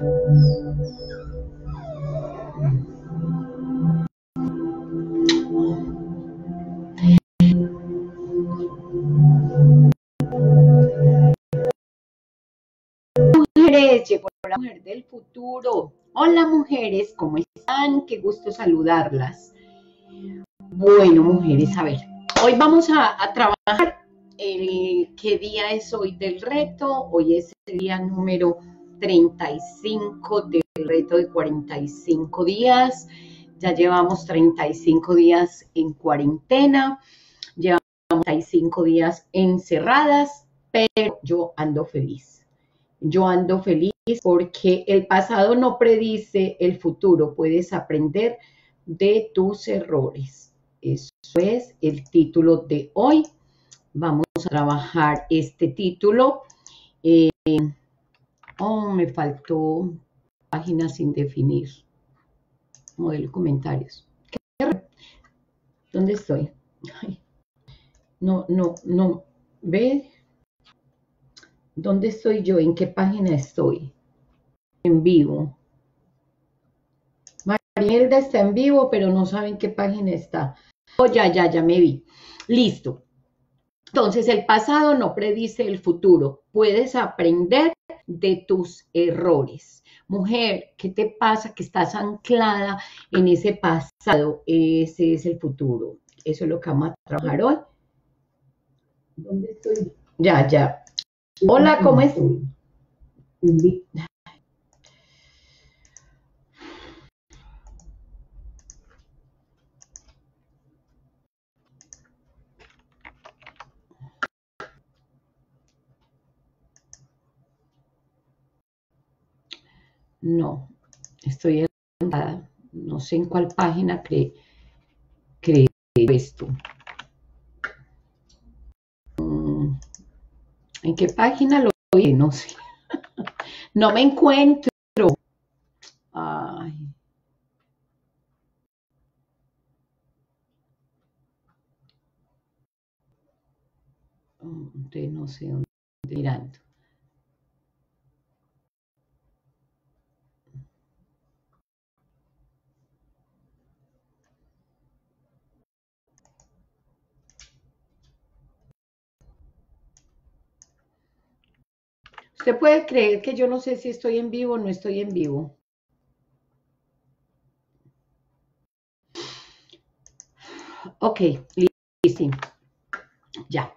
Mujeres, llegó la mujer del futuro. Hola mujeres, ¿cómo están? Qué gusto saludarlas. Bueno, mujeres, a ver, hoy vamos a, trabajar el, qué día es hoy del reto. Hoy es el día número 35 del reto de 45 días. Ya llevamos 35 días en cuarentena, llevamos 35 días encerradas, pero yo ando feliz. Yo ando feliz porque el pasado no predice el futuro, puedes aprender de tus errores. Eso es el título de hoy. Vamos a trabajar este título. Eh, oh, me faltó página sin definir. Modelo comentarios. ¿Dónde estoy? no, no, no. ¿Ve? ¿Dónde estoy yo? ¿En qué página estoy? En vivo. Marielda está en vivo, pero no saben qué página está. Oh, ya, ya, ya me vi. Listo. Entonces, el pasado no predice el futuro. Puedes aprender de tus errores. Mujer, ¿qué te pasa que estás anclada en ese pasado? Ese es el futuro. Eso es lo que vamos a trabajar hoy. ¿Dónde estoy? Ya, ya. Hola, ¿cómo estás? No, estoy en no sé en cuál página cree, cree esto. Mm, ¿En qué página lo vi? No sé. No me encuentro. Ay. Mm, no sé dónde mirando. Usted puede creer que yo no sé si estoy en vivo o no estoy en vivo. Ok, listo. Ya.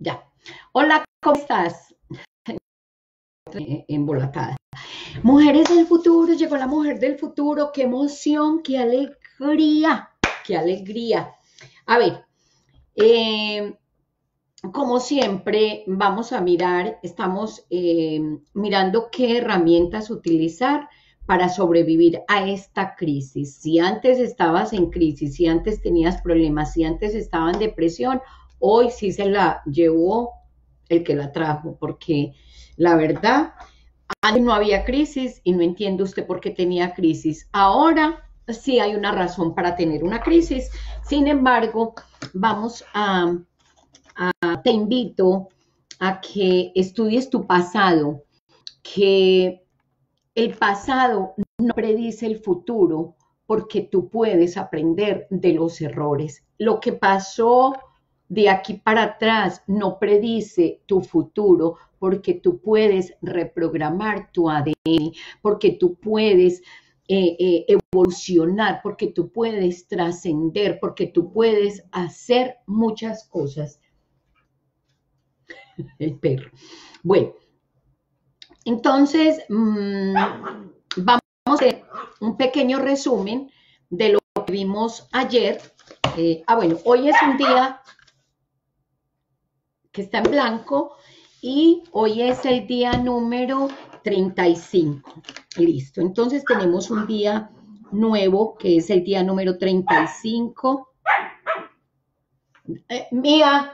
Ya. Hola, ¿cómo estás? Embolatada. Mujeres del futuro, llegó la mujer del futuro, qué emoción, qué alegría, qué alegría. A ver, eh, como siempre, vamos a mirar, estamos eh, mirando qué herramientas utilizar para sobrevivir a esta crisis. Si antes estabas en crisis, si antes tenías problemas, si antes estaba en depresión, hoy sí se la llevó el que la trajo, porque la verdad, antes no había crisis y no entiende usted por qué tenía crisis. Ahora sí hay una razón para tener una crisis. Sin embargo, vamos a te invito a que estudies tu pasado, que el pasado no predice el futuro porque tú puedes aprender de los errores. Lo que pasó de aquí para atrás no predice tu futuro porque tú puedes reprogramar tu ADN, porque tú puedes eh, eh, evolucionar, porque tú puedes trascender, porque tú puedes hacer muchas cosas el perro. Bueno, entonces mm, vamos a hacer un pequeño resumen de lo que vimos ayer. Eh, ah, bueno, hoy es un día que está en blanco y hoy es el día número 35. Listo, entonces tenemos un día nuevo que es el día número 35. Eh, mía,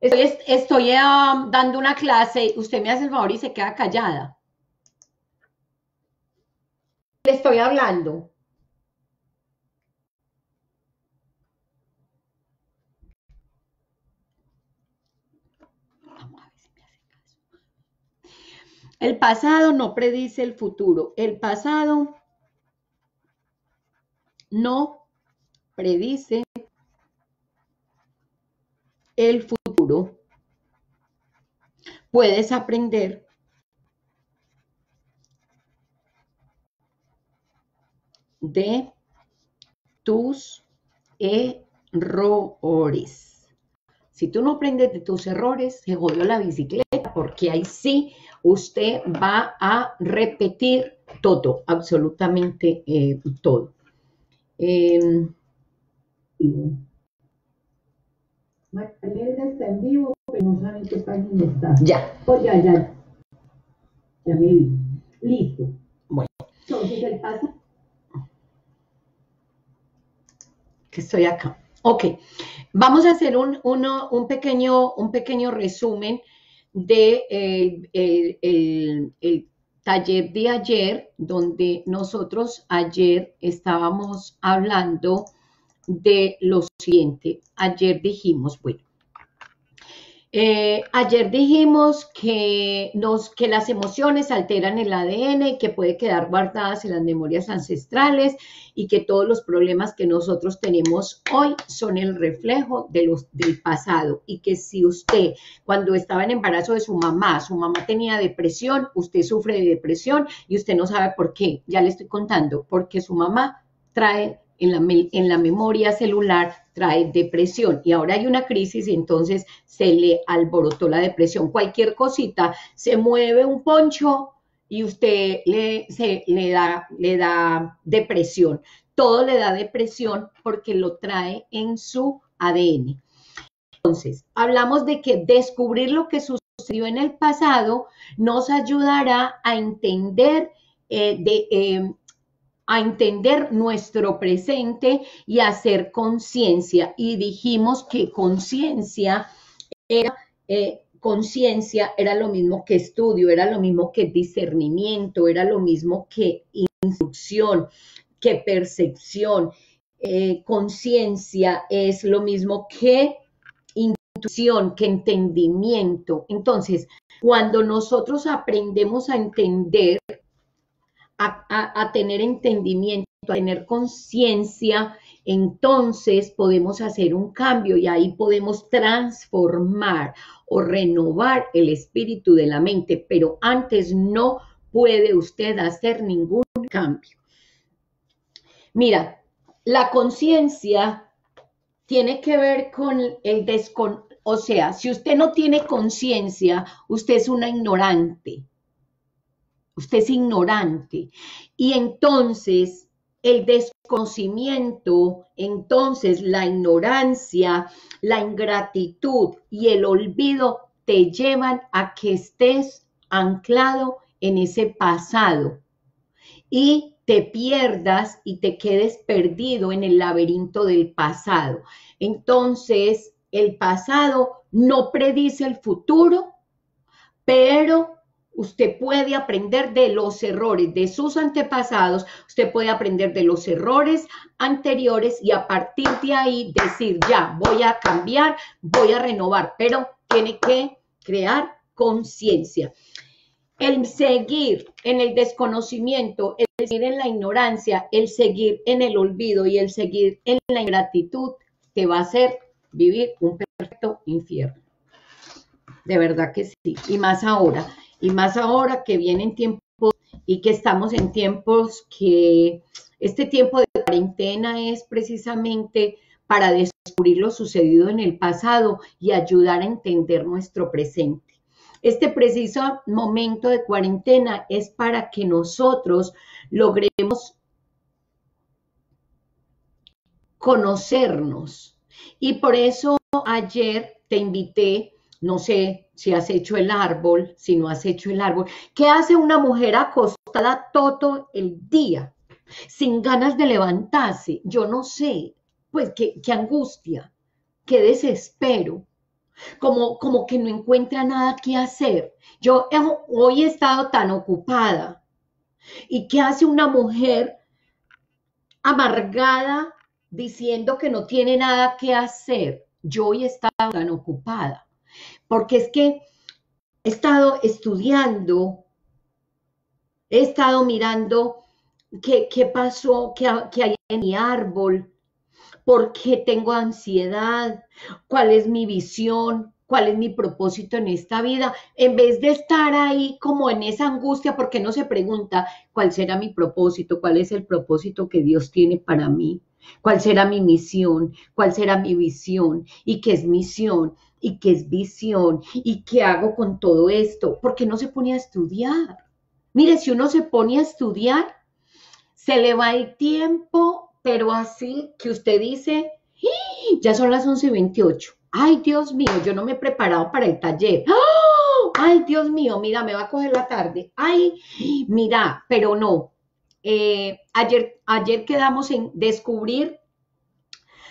Estoy, um, dando una clase, usted me hace el favor y se queda callada. Le estoy hablando. El pasado no predice el futuro. El pasado no predice el futuro. Puedes aprender de tus errores. Si tú no aprendes de tus errores, se jodió la bicicleta, porque ahí sí usted va a repetir todo, absolutamente eh, todo. Está en vivo, no saben qué página está. Ya. Oh, ya, ya. Ya me vi. Listo. Bueno. Entonces, ¿qué pasa? Que estoy acá. Ok. Vamos a hacer un, uno, un, pequeño, un pequeño resumen de eh, el, el taller de ayer, donde nosotros ayer estábamos hablando de lo siguiente. Ayer dijimos, bueno, eh, ayer dijimos que, nos, que las emociones alteran el ADN que puede quedar guardadas en las memorias ancestrales y que todos los problemas que nosotros tenemos hoy son el reflejo de los, del pasado y que si usted cuando estaba en embarazo de su mamá, su mamá tenía depresión, usted sufre de depresión y usted no sabe por qué. Ya le estoy contando, porque su mamá trae en la, en la, memoria celular trae depresión y ahora hay una crisis y entonces se le alborotó la depresión. Cualquier cosita, se mueve un poncho y usted le, se, le, da, le da depresión. Todo le da depresión porque lo trae en su ADN. Entonces, hablamos de que descubrir lo que sucedió en el pasado nos ayudará a entender eh, de, eh, a entender nuestro presente y a hacer conciencia. Y dijimos que conciencia era, eh, conciencia era lo mismo que estudio, era lo mismo que discernimiento, era lo mismo que instrucción, que percepción. Eh, conciencia es lo mismo que intuición, que entendimiento. Entonces, cuando nosotros aprendemos a entender a, tener entendimiento, a tener conciencia, entonces podemos hacer un cambio y ahí podemos transformar o renovar el espíritu de la mente, pero antes no puede usted hacer ningún cambio. Mira, la conciencia tiene que ver con el descon... O sea, si usted no tiene conciencia, usted es una ignorante usted es ignorante. Y entonces el desconocimiento, entonces la ignorancia, la ingratitud y el olvido te llevan a que estés anclado en ese pasado y te pierdas y te quedes perdido en el laberinto del pasado. Entonces, el pasado no predice el futuro, pero usted puede aprender de los errores de sus antepasados, usted puede aprender de los errores anteriores y a partir de ahí decir, ya, voy a cambiar, voy a renovar, pero tiene que crear conciencia. El seguir en el desconocimiento, el seguir en la ignorancia, el seguir en el olvido y el seguir en la ingratitud te va a hacer vivir un perfecto infierno. De verdad que sí. Y más ahora y más ahora que vienen tiempos y que estamos en tiempos que este tiempo de cuarentena es precisamente para descubrir lo sucedido en el pasado y ayudar a entender nuestro presente. Este preciso momento de cuarentena es para que nosotros logremos conocernos. Y por eso ayer te invité, no sé, si has hecho el árbol, si no has hecho el árbol. ¿Qué hace una mujer acostada todo el día, sin ganas de levantarse? Yo no sé, pues qué, angustia, qué desespero, como, como que no encuentra nada que hacer. Yo hoy he estado tan ocupada. ¿Y qué hace una mujer amargada diciendo que no tiene nada que hacer? Yo hoy he estado tan ocupada porque es que he estado estudiando He estado mirando qué, pasó, qué, qué hay en mi árbol, por qué tengo ansiedad, cuál es mi visión, cuál es mi propósito en esta vida, en vez de estar ahí como en esa angustia, porque no se pregunta cuál será mi propósito, cuál es el propósito que Dios tiene para mí, cuál será mi misión, cuál será mi visión y qué es misión y qué es visión y qué hago con todo esto, porque no se pone a estudiar. Mire, si uno se pone a estudiar, se le va el tiempo, pero así que usted dice, ¡Ah! ya son las 11.28 Ay, Dios mío, yo no me he preparado para el taller. ¡Ah! Ay, Dios mío, mira, me va a coger la tarde. Ay, mira, pero no. Eh, ayer, ayer quedamos en descubrir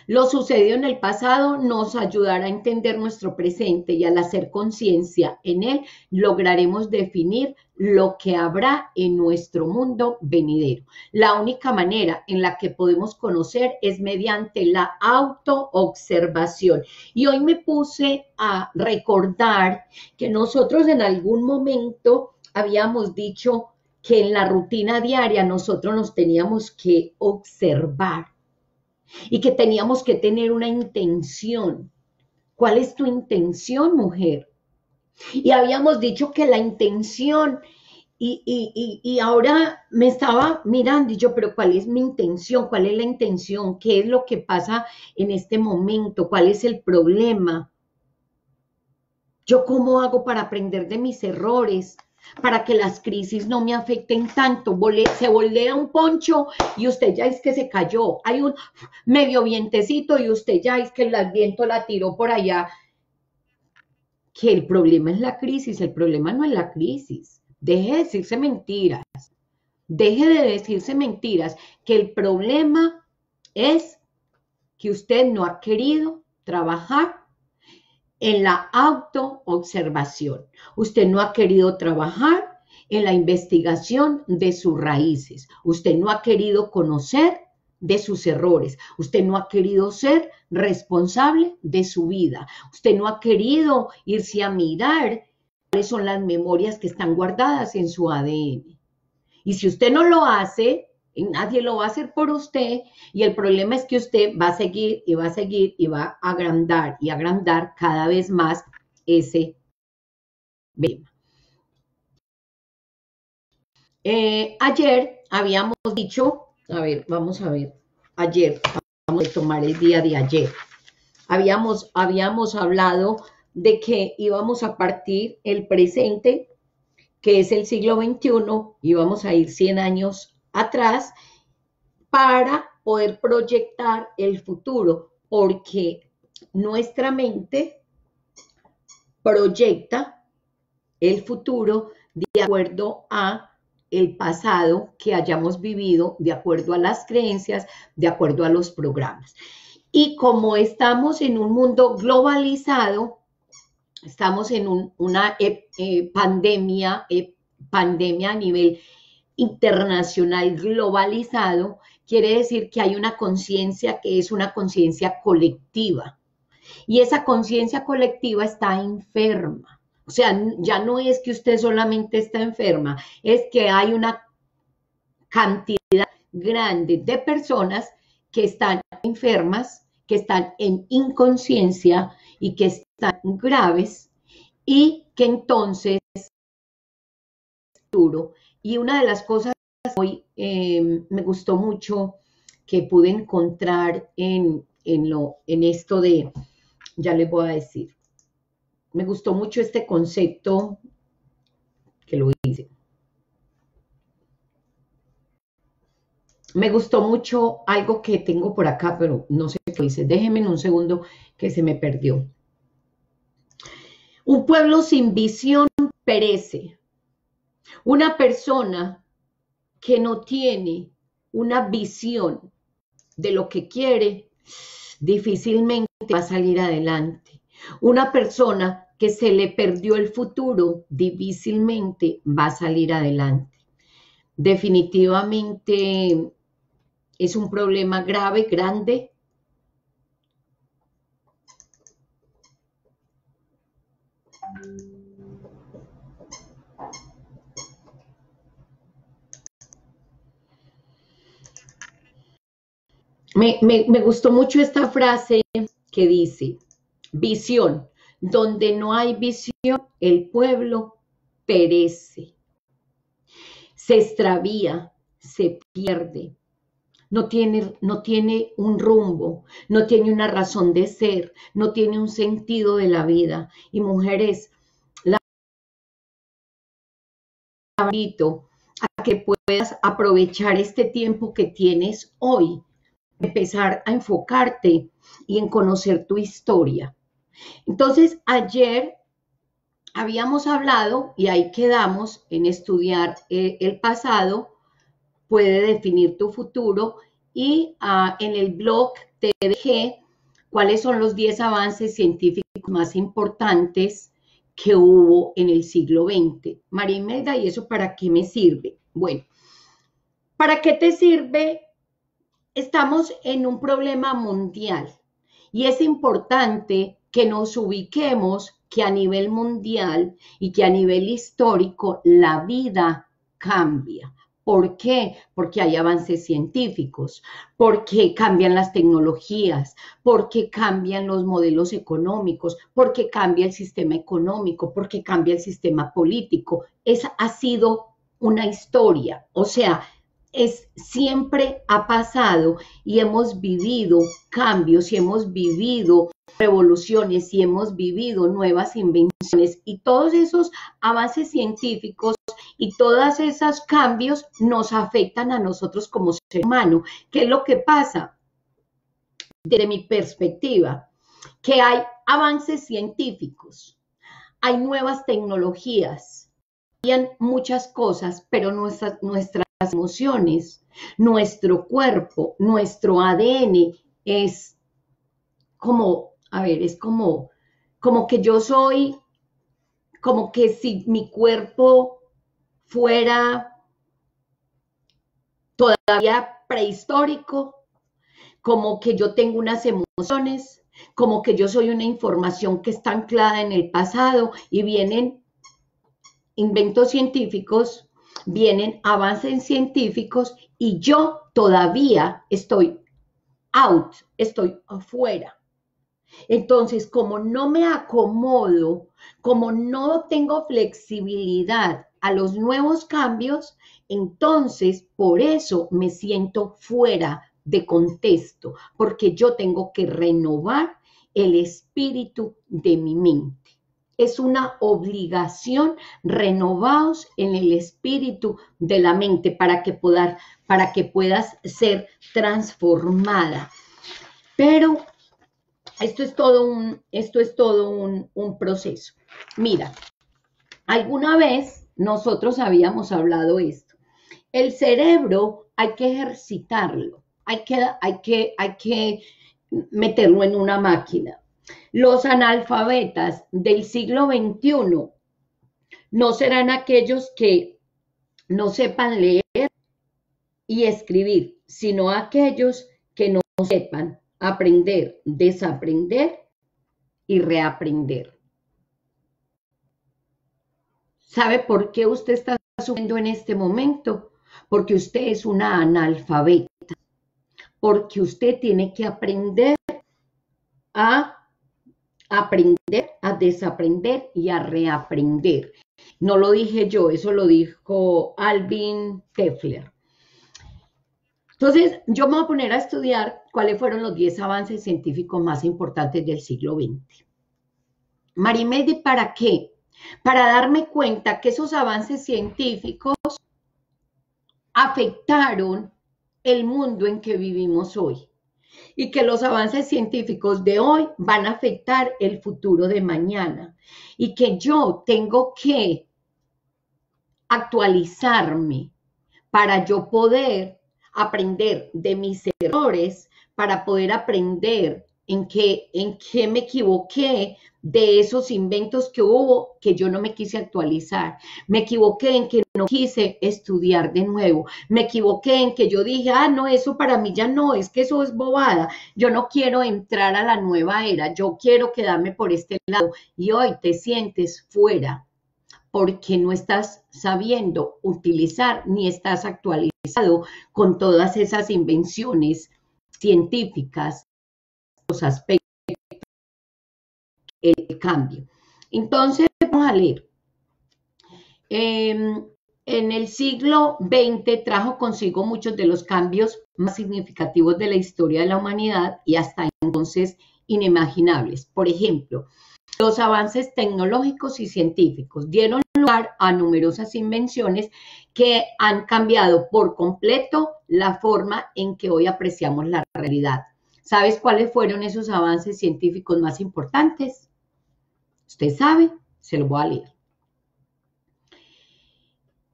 lo sucedido en el pasado nos ayudará a entender nuestro presente y al hacer conciencia en él lograremos definir lo que habrá en nuestro mundo venidero. La única manera en la que podemos conocer es mediante la autoobservación. Y hoy me puse a recordar que nosotros en algún momento habíamos dicho que en la rutina diaria nosotros nos teníamos que observar y que teníamos que tener una intención. ¿Cuál es tu intención, mujer? Y habíamos dicho que la intención, y, y, y, ahora me estaba mirando y yo, pero ¿cuál es mi intención? ¿Cuál es la intención? ¿Qué es lo que pasa en este momento? ¿Cuál es el problema? ¿Yo cómo hago para aprender de mis errores? Para que las crisis no me afecten tanto. se volea un poncho y usted ya es que se cayó. Hay un medio vientecito y usted ya es que el viento la tiró por allá. Que el problema es la crisis, el problema no es la crisis. Deje de decirse mentiras. Deje de decirse mentiras, que el problema es que usted no ha querido trabajar en la autoobservación. Usted no ha querido trabajar en la investigación de sus raíces. Usted no ha querido conocer de sus errores. Usted no ha querido ser responsable de su vida. Usted no ha querido irse a mirar cuáles son las memorias que están guardadas en su ADN. Y si usted no lo hace, nadie lo va a hacer por usted y el problema es que usted va a seguir y va a seguir y va a agrandar y agrandar cada vez más ese problema. Eh, ayer habíamos dicho, a ver, vamos a ver, ayer, vamos a tomar el día de ayer, habíamos, habíamos hablado de que íbamos a partir el presente, que es el siglo XXI, y vamos a ir 100 años atrás para poder proyectar el futuro, porque nuestra mente proyecta el futuro de acuerdo a el pasado que hayamos vivido, de acuerdo a las creencias, de acuerdo a los programas. Y como estamos en un mundo globalizado, estamos en una eh, eh, pandemia, eh, pandemia a nivel internacional globalizado, quiere decir que hay una conciencia que es una conciencia colectiva. Y esa conciencia colectiva está enferma. O sea, ya no es que usted solamente está enferma, es que hay una cantidad grande de personas que están enfermas, que están en inconsciencia y que están graves y que entonces y una de las cosas que hoy eh, me gustó mucho que pude encontrar en, lo, en esto de, ya les voy a decir, me gustó mucho este concepto que lo hice. Me gustó mucho algo que tengo por acá, pero no sé qué dice. Déjenme en un segundo que se me perdió. Un pueblo sin visión perece. Una persona que no tiene una visión de lo que quiere, difícilmente va a salir adelante. Una persona que se le perdió el futuro, difícilmente va a salir adelante. Definitivamente es un problema grave, grande, me, me gustó mucho esta frase que dice, visión, donde no hay visión, el pueblo perece, se extravía, se pierde, no tiene, no tiene un rumbo, no tiene una razón de ser, no tiene un sentido de la vida. Y mujeres, la a que puedas aprovechar este tiempo que tienes hoy, empezar a enfocarte y en conocer tu historia. Entonces, ayer habíamos hablado y ahí quedamos en estudiar eh, el pasado, puede definir tu futuro y ah, en el blog te dejé cuáles son los 10 avances científicos más importantes que hubo en el siglo XX. María Imelda, ¿y eso para qué me sirve? Bueno, ¿para qué te sirve? Estamos en un problema mundial y es importante que nos ubiquemos que a nivel mundial y que a nivel histórico la vida cambia. ¿Por qué? Porque hay avances científicos, porque cambian las tecnologías, porque cambian los modelos económicos, porque cambia el sistema económico, porque cambia el sistema político. Esa ha sido una historia, o sea, es siempre ha pasado y hemos vivido cambios y hemos vivido revoluciones y hemos vivido nuevas invenciones y todos esos avances científicos y todos esos cambios nos afectan a nosotros como ser humano. ¿Qué es lo que pasa? Desde mi perspectiva, que hay avances científicos, hay nuevas tecnologías, muchas cosas, pero nuestras, nuestras emociones, nuestro cuerpo, nuestro ADN es como, a ver, es como, como que yo soy, como que si mi cuerpo fuera todavía prehistórico, como que yo tengo unas emociones, como que yo soy una información que está anclada en el pasado y vienen inventos científicos, vienen avances científicos y yo todavía estoy out, estoy afuera. Entonces, como no me acomodo, como no tengo flexibilidad a los nuevos cambios, entonces por eso me siento fuera de contexto, porque yo tengo que renovar el espíritu de mi mente. Es una obligación renovados en el espíritu de la mente para que, para que puedas ser transformada. Pero esto es todo un, esto es todo un, un proceso. Mira, alguna vez nosotros habíamos hablado esto. El cerebro hay que ejercitarlo, hay que, hay que, hay que meterlo en una máquina. Los analfabetas del siglo XXI no serán aquellos que no sepan leer y escribir, sino aquellos que no sepan aprender, desaprender y reaprender. ¿Sabe por qué usted está sufriendo en este momento? Porque usted es una analfabeta, porque usted tiene que aprender a aprender, a desaprender y a reaprender. No lo dije yo, eso lo dijo Alvin Teffler. Entonces, yo me voy a poner a estudiar cuáles fueron los 10 avances científicos más importantes del siglo XX. Marimeldi, ¿para qué? para darme cuenta que esos avances científicos afectaron el mundo en que vivimos hoy y que los avances científicos de hoy van a afectar el futuro de mañana. Y que yo tengo que actualizarme para yo poder aprender de mis errores, para poder aprender en qué, en qué me equivoqué de esos inventos que hubo que yo no me quise actualizar. Me equivoqué en que no quise estudiar de nuevo. Me equivoqué en que yo dije, ah, no, eso para mí ya no, es que eso es bobada. Yo no quiero entrar a la nueva era, yo quiero quedarme por este lado. Y hoy te sientes fuera porque no estás sabiendo utilizar ni estás actualizado con todas esas invenciones científicas, aspectos el cambio. Entonces, vamos a leer. Em, en el siglo XX trajo consigo muchos de los cambios más significativos de la historia de la humanidad y hasta entonces inimaginables. Por ejemplo, los avances tecnológicos y científicos dieron lugar a numerosas invenciones que han cambiado por completo la forma en que hoy apreciamos la realidad. ¿Sabes cuáles fueron esos avances científicos más importantes? Usted sabe, se lo voy a leer.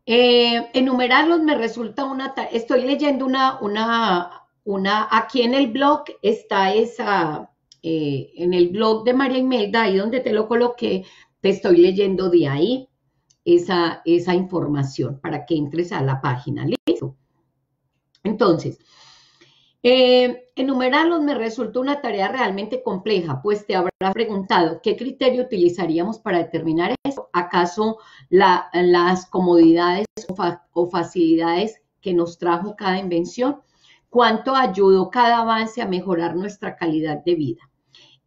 Eh, enumerarlos me resulta una... Estoy leyendo una, una, una... Aquí en el blog está esa... Eh, en el blog de María Imelda, ahí donde te lo coloqué, te estoy leyendo de ahí esa, esa información para que entres a la página. ¿Listo? Entonces, eh, enumerarlos me resulta una tarea realmente compleja, pues te habrás preguntado qué criterio utilizaríamos para determinar eso. ¿Acaso las comodidades o, facilidades que nos trajo cada invención? ¿Cuánto ayudó cada avance a mejorar nuestra calidad de vida?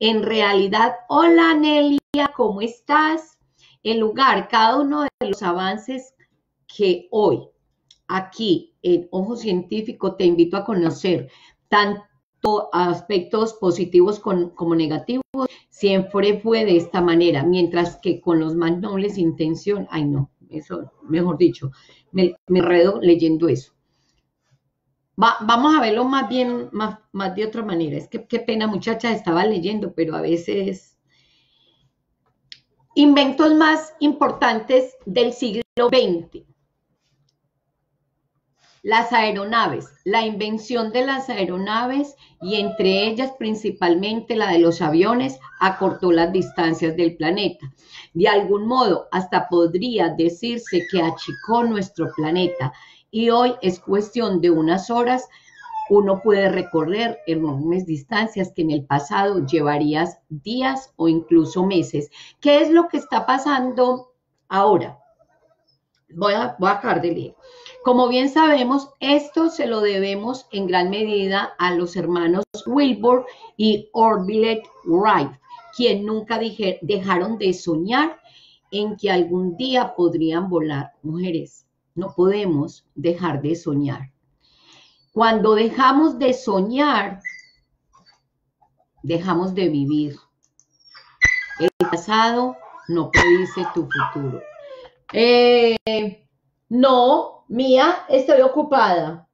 En realidad, hola Nelia, ¿cómo estás? En lugar, cada uno de los avances que hoy aquí en Ojo Científico te invito a conocer tanto aspectos positivos como negativos, siempre fue de esta manera, mientras que con los más nobles intención, ay no, eso, mejor dicho, me, me enredo leyendo eso. vamos a verlo más bien, más, de otra manera. Es que qué pena, muchacha, estaba leyendo, pero a veces inventos más importantes del siglo XX. Las aeronaves, la invención de las aeronaves y entre ellas principalmente la de los aviones acortó las distancias del planeta. De algún modo, hasta podría decirse que achicó nuestro planeta y hoy es cuestión de unas horas uno puede recorrer enormes distancias que en el pasado llevarías días o incluso meses. ¿Qué es lo que está pasando ahora? Voy a, acabar de leer. Como bien sabemos, esto se lo debemos en gran medida a los hermanos Wilbur y Orville Wright, quien nunca dejaron de soñar en que algún día podrían volar. Mujeres, no podemos dejar de soñar. Cuando dejamos de soñar, dejamos de vivir. El pasado no predice tu futuro. Eh, no, Mía, estoy ocupada.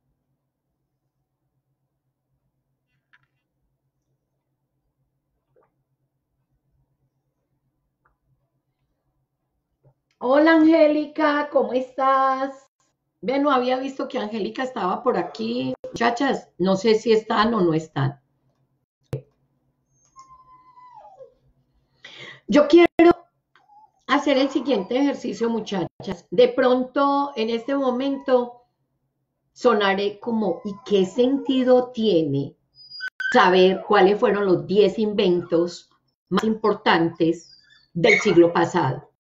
Hola Angélica, ¿cómo estás? Ve, no había visto que Angélica estaba por aquí. Muchachas, no sé si están o no están. Yo quiero hacer el siguiente ejercicio, muchachas. De pronto, en este momento, sonaré como, ¿y qué sentido tiene saber cuáles fueron los 10 inventos más importantes del siglo pasado?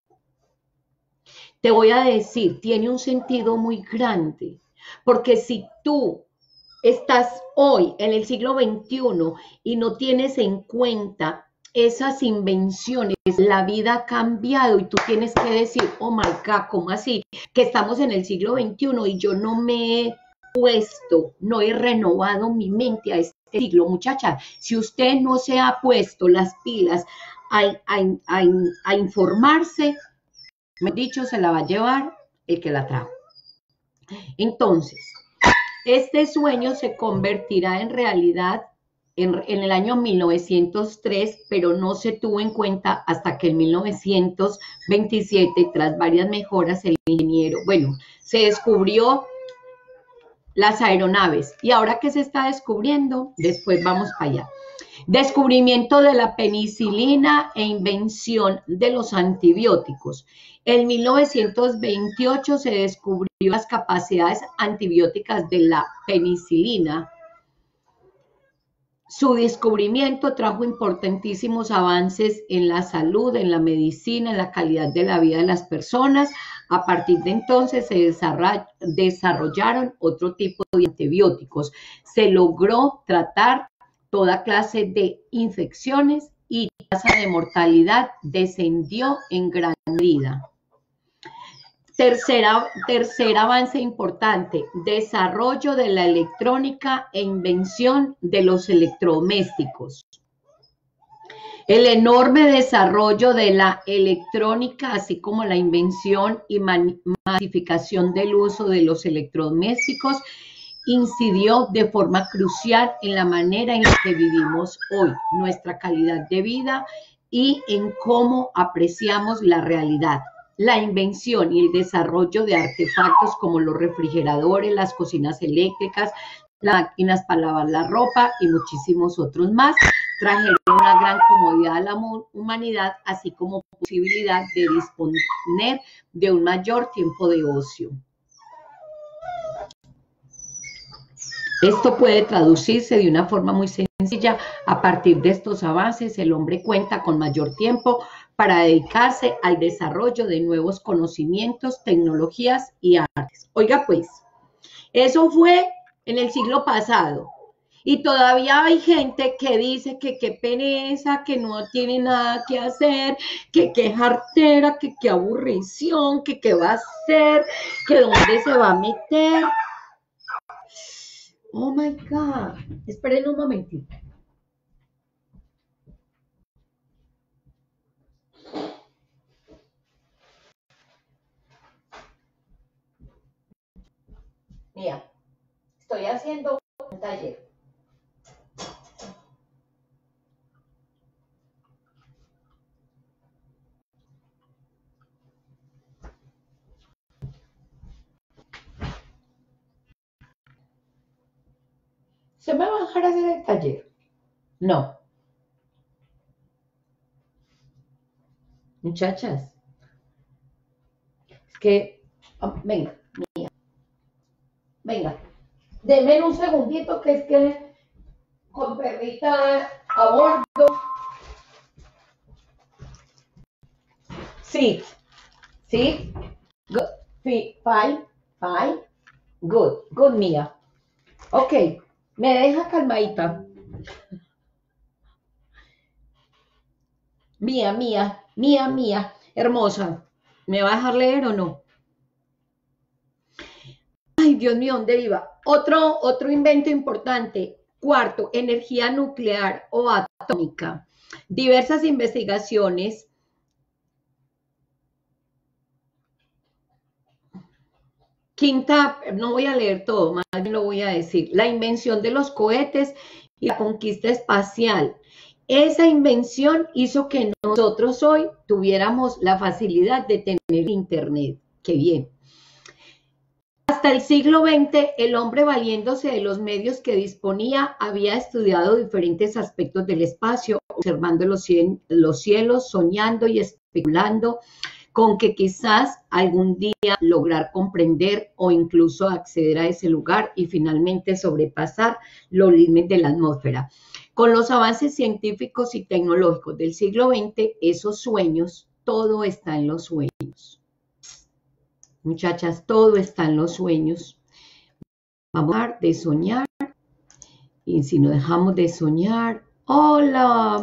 Te voy a decir, tiene un sentido muy grande, porque si tú estás hoy en el siglo XXI y no tienes en cuenta esas invenciones, la vida ha cambiado y tú tienes que decir, oh my God, ¿cómo así? Que estamos en el siglo XXI y yo no me he puesto, no he renovado mi mente a este siglo. Muchacha, si usted no se ha puesto las pilas a, a informarse, me dicho, se la va a llevar el que la trajo. Entonces, este sueño se convertirá en realidad en, el año 1903, pero no se tuvo en cuenta hasta que en 1927, tras varias mejoras, el ingeniero, bueno, se descubrió las aeronaves. Y ahora que se está descubriendo, después vamos para allá. Descubrimiento de la penicilina e invención de los antibióticos. En 1928 se descubrió las capacidades antibióticas de la penicilina su descubrimiento trajo importantísimos avances en la salud, en la medicina, en la calidad de la vida de las personas, A partir de entonces se desarrollaron otro tipo de antibióticos. Se logró tratar toda clase de infecciones y tasa de mortalidad descendió en gran medida. Tercera, tercer avance importante, desarrollo de la electrónica e invención de los electrodomésticos. El enorme desarrollo de la electrónica, así como la invención y masificación del uso de los electrodomésticos, incidió de forma crucial en la manera en la que vivimos hoy, nuestra calidad de vida y en cómo apreciamos la realidad. La invención y el desarrollo de artefactos como los refrigeradores, las cocinas eléctricas, las máquinas para lavar la ropa y muchísimos otros más trajeron una gran comodidad a la humanidad, así como posibilidad de disponer de un mayor tiempo de ocio. Esto puede traducirse de una forma muy sencilla. A partir de estos avances, el hombre cuenta con mayor tiempo para dedicarse al desarrollo de nuevos conocimientos, tecnologías y artes. Oiga, pues, eso fue en el siglo pasado. Y todavía hay gente que dice que qué pereza, que no tiene nada que hacer, que qué jartera, que qué aburrición, que qué va a hacer, que dónde se va a meter. Oh my God. Esperen un momentito. Mira, estoy haciendo un taller. ¿Se me va a dejar hacer el taller? No. Muchachas, es que, oh, venga. Venga, denme un segundito que es que con perrita a bordo. Sí, sí, good, fine, fine, good, good, mía. Ok, me deja calmadita. Mía, mía, mía, mía, hermosa. ¿Me va a dejar leer o no? Dios mío, ¿dónde iba? Otro, otro invento importante. Cuarto, energía nuclear o atómica. Diversas investigaciones Quinta, no voy a leer todo, más bien lo voy a decir. La invención de los cohetes y la conquista espacial. Esa invención hizo que nosotros hoy tuviéramos la facilidad de tener Internet. Qué bien. Hasta el siglo XX, el hombre valiéndose de los medios que disponía había estudiado diferentes aspectos del espacio, observando los, los cielos, soñando y especulando con que quizás algún día lograr comprender o incluso acceder a ese lugar y finalmente sobrepasar los límites de la atmósfera. Con los avances científicos y tecnológicos del siglo XX, esos sueños, todo está en los sueños. Muchachas, todo está en los sueños. Vamos a dejar de soñar. Y si no dejamos de soñar, hola,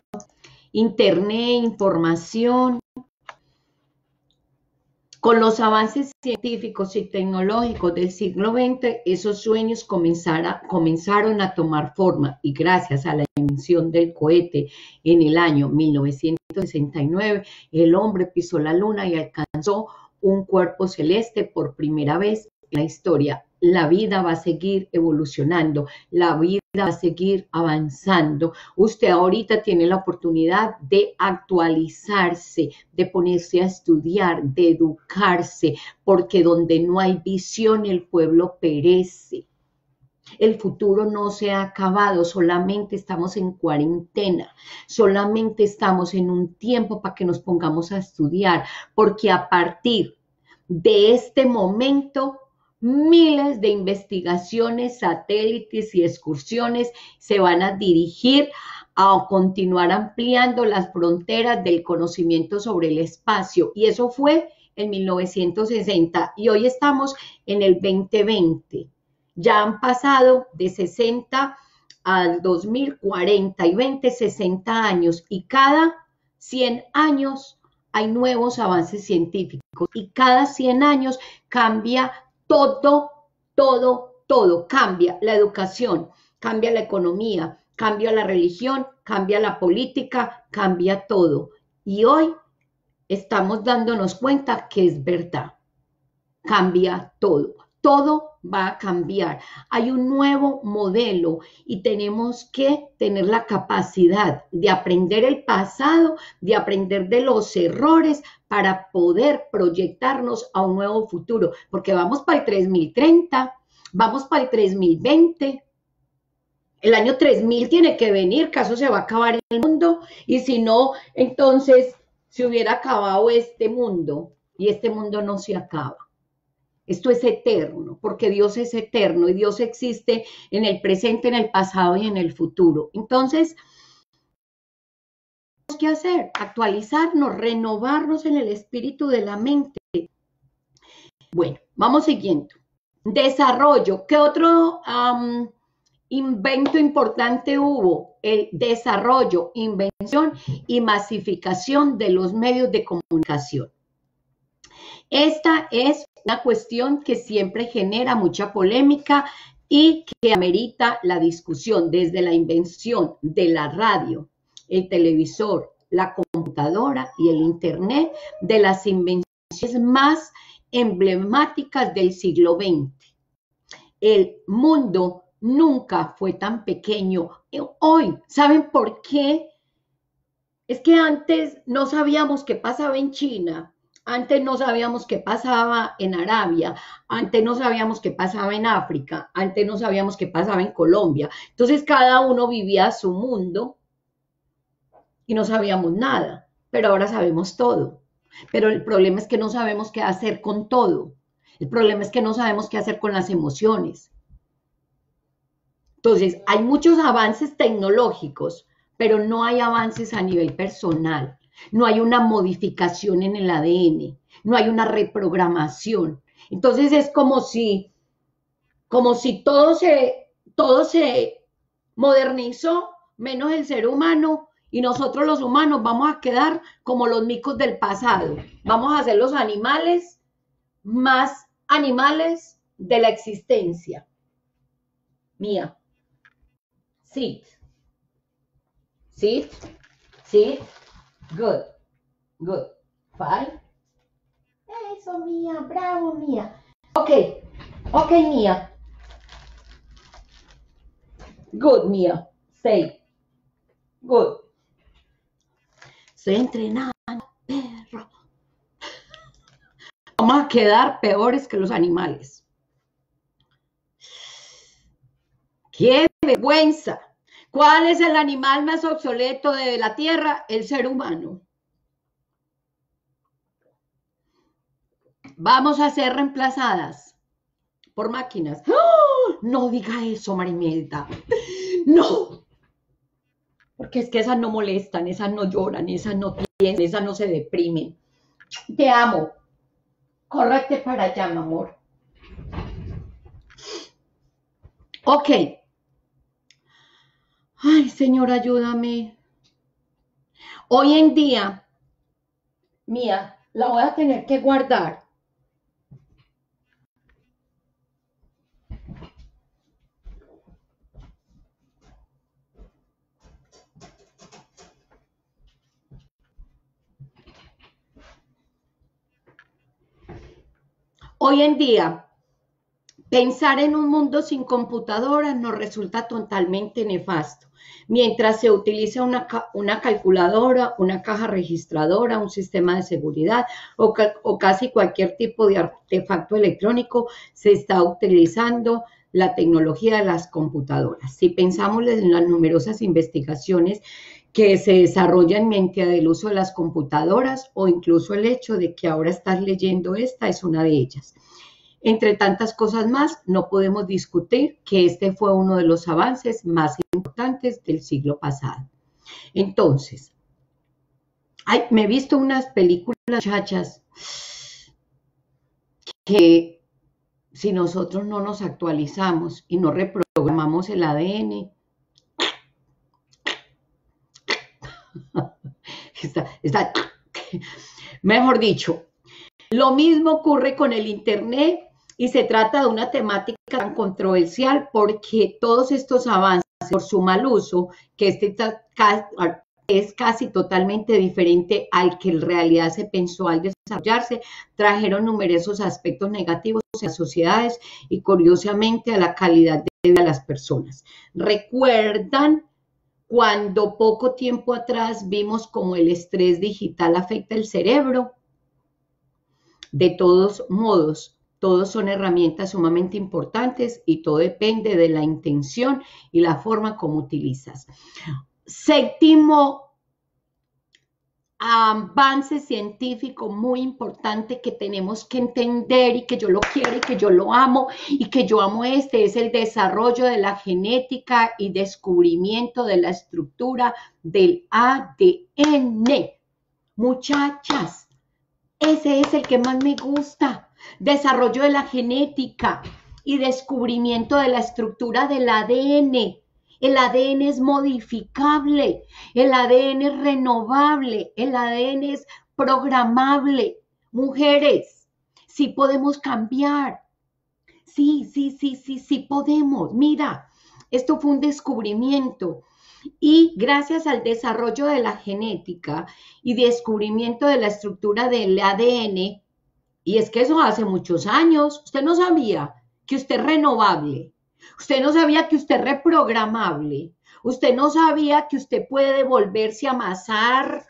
internet, información, con los avances científicos y tecnológicos del siglo XX, esos sueños comenzaron a tomar forma y gracias a la invención del cohete en el año 1969, el hombre pisó la luna y alcanzó un cuerpo celeste por primera vez en la historia la vida va a seguir evolucionando, la vida va a seguir avanzando. Usted ahorita tiene la oportunidad de actualizarse, de ponerse a estudiar, de educarse, porque donde no hay visión el pueblo perece. El futuro no se ha acabado, solamente estamos en cuarentena, solamente estamos en un tiempo para que nos pongamos a estudiar, porque a partir de este momento miles de investigaciones, satélites y excursiones se van a dirigir a continuar ampliando las fronteras del conocimiento sobre el espacio. Y eso fue en 1960 y hoy estamos en el 2020. Ya han pasado de 60 al 2040 y 20, 60 años y cada 100 años hay nuevos avances científicos y cada 100 años cambia todo, todo, todo. Cambia la educación, cambia la economía, cambia la religión, cambia la política, cambia todo. Y hoy estamos dándonos cuenta que es verdad. Cambia todo. Todo va a cambiar. Hay un nuevo modelo y tenemos que tener la capacidad de aprender el pasado, de aprender de los errores para poder proyectarnos a un nuevo futuro, porque vamos para el 3030, vamos para el 3020. El año 3000 tiene que venir, caso se va a acabar el mundo y si no, entonces se hubiera acabado este mundo y este mundo no se acaba. Esto es eterno, porque Dios es eterno y Dios existe en el presente, en el pasado y en el futuro. Entonces, ¿qué hacer? Actualizarnos, renovarnos en el espíritu de la mente. Bueno, vamos siguiendo. Desarrollo. ¿Qué otro invento importante hubo? El desarrollo, invención y masificación de los medios de comunicación. Esta es una cuestión que siempre genera mucha polémica y que amerita la discusión desde la invención de la radio, el televisor, la computadora y el Internet, de las invenciones más emblemáticas del siglo XX. El mundo nunca fue tan pequeño. Hoy, ¿saben por qué? Es que antes no sabíamos qué pasaba en China, antes no sabíamos qué pasaba en Arabia, antes no sabíamos qué pasaba en África, antes no sabíamos qué pasaba en Colombia. Entonces cada uno vivía su mundo y no sabíamos nada, pero ahora sabemos todo. Pero el problema es que no sabemos qué hacer con todo. El problema es que no sabemos qué hacer con las emociones. Entonces, hay muchos avances tecnológicos, pero no hay avances a nivel personal no hay una modificación en el ADN, no hay una reprogramación. Entonces es como si, como si todo se, todo se modernizó, menos el ser humano, y nosotros los humanos vamos a quedar como los micos del pasado. Vamos a ser los animales más animales de la existencia. Mía. Sí. Sí. Sí. Good. Good. Five. Eso, Mía. Bravo, Mía. Ok. Ok, Mía. Good, Mía. Stay. Good. Estoy entrenando, perro. Vamos a quedar peores que los animales. ¡Qué vergüenza! ¿Cuál es el animal más obsoleto de la Tierra? El ser humano. Vamos a ser reemplazadas por máquinas. ¡Ah! No diga eso, Marimelda. No. Porque es que esas no molestan, esas no lloran, esas no piensan, esas no se deprimen. Te amo. Córrete para allá, mi amor. Ok. Ay, Señor, ayúdame. Hoy en día, mía, la voy a tener que guardar. Hoy en día, pensar en un mundo sin computadoras nos resulta totalmente nefasto mientras se utiliza una, calculadora, una caja registradora, un sistema de seguridad o, o casi cualquier tipo de artefacto electrónico, se está utilizando la tecnología de las computadoras. Si pensamos en las numerosas investigaciones que se desarrollan mediante el uso de las computadoras o incluso el hecho de que ahora estás leyendo esta es una de ellas. Entre tantas cosas más, no podemos discutir que este fue uno de los avances más importantes del siglo pasado. Entonces, me he visto unas películas chachas que si nosotros no nos actualizamos y no reprogramamos el ADN, está, mejor dicho, lo mismo ocurre con el Internet y se trata de una temática tan controversial porque todos estos avances por su mal uso, que este es casi totalmente diferente al que en realidad se pensó al desarrollarse, trajeron numerosos aspectos negativos a las sociedades y curiosamente a la calidad de vida de las personas. ¿Recuerdan cuando poco tiempo atrás vimos cómo el estrés digital afecta el cerebro? De todos modos, todos son herramientas sumamente importantes y todo depende de la intención y la forma como utilizas. Séptimo avance científico muy importante que tenemos que entender y que yo lo quiero y que yo lo amo y que yo amo este es el desarrollo de la genética y descubrimiento de la estructura del ADN. Muchachas, ese es el que más me gusta desarrollo de la genética y descubrimiento de la estructura del ADN. El ADN es modificable, el ADN es renovable, el ADN es programable. Mujeres, sí podemos cambiar. Sí, sí, sí, sí, sí podemos. Mira, esto fue un descubrimiento. Y gracias al desarrollo de la genética y descubrimiento de la estructura del ADN, y es que eso hace muchos años. Usted no sabía que usted es renovable. Usted no sabía que usted es reprogramable. Usted no sabía que usted puede volverse a amasar,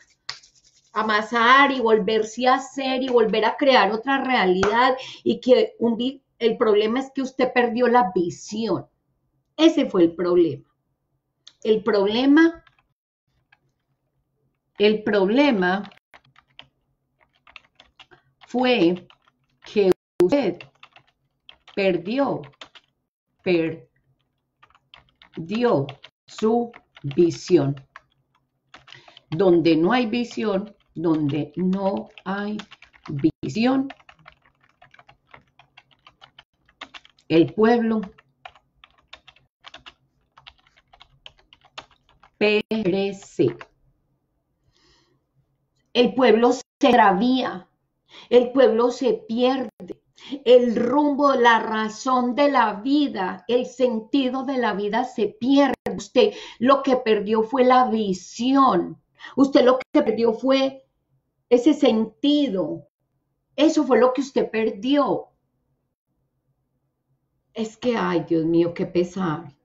amasar y volverse a hacer y volver a crear otra realidad y que el problema es que usted perdió la visión. Ese fue el problema. El problema, el problema fue que usted perdió, perdió su visión. Donde no hay visión, donde no hay visión, el pueblo perece. El pueblo se extravía, el pueblo se pierde. El rumbo, la razón de la vida, el sentido de la vida se pierde. Usted lo que perdió fue la visión. Usted lo que perdió fue ese sentido. Eso fue lo que usted perdió. Es que, ay, Dios mío, qué pesar.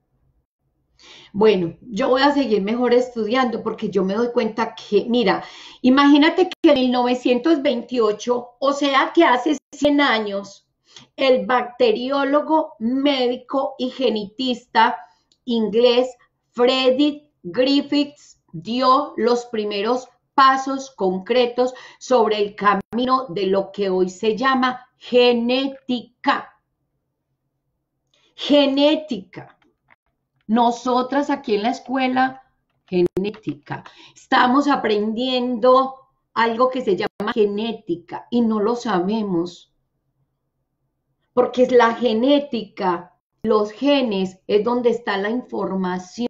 Bueno, yo voy a seguir mejor estudiando porque yo me doy cuenta que, mira, imagínate que en 1928, o sea que hace 100 años, el bacteriólogo, médico y genetista inglés Frederick Griffiths dio los primeros pasos concretos sobre el camino de lo que hoy se llama genética. Genética. Nosotras aquí en la escuela genética estamos aprendiendo algo que se llama genética y no lo sabemos. Porque es la genética, los genes, es donde está la información.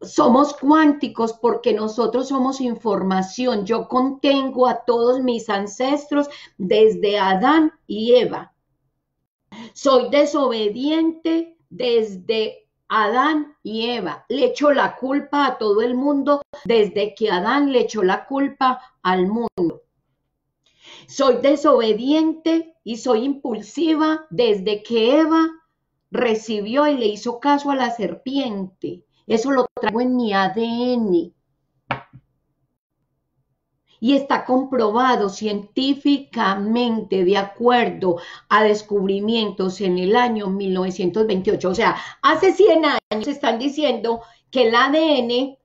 Somos cuánticos porque nosotros somos información. Yo contengo a todos mis ancestros desde Adán y Eva. Soy desobediente desde Adán y Eva. Le echó la culpa a todo el mundo desde que Adán le echó la culpa al mundo. Soy desobediente y soy impulsiva desde que Eva recibió y le hizo caso a la serpiente. Eso lo traigo en mi ADN y está comprobado científicamente de acuerdo a descubrimientos en el año 1928. O sea, hace 100 años están diciendo que el ADN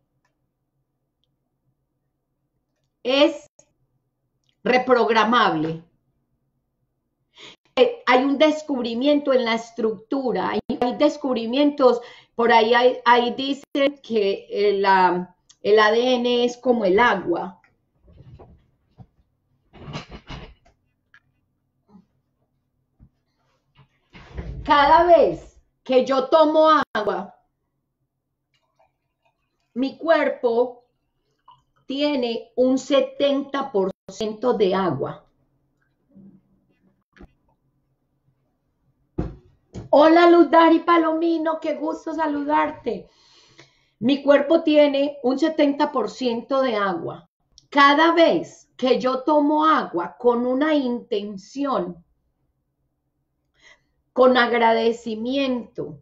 es reprogramable. Eh, hay un descubrimiento en la estructura, hay, descubrimientos, por ahí, hay, dicen que el ADN es como el agua, cada vez que yo tomo agua, mi cuerpo tiene un 70% de agua. Hola Luz Dari Palomino, qué gusto saludarte. Mi cuerpo tiene un 70% de agua. Cada vez que yo tomo agua con una intención, con agradecimiento.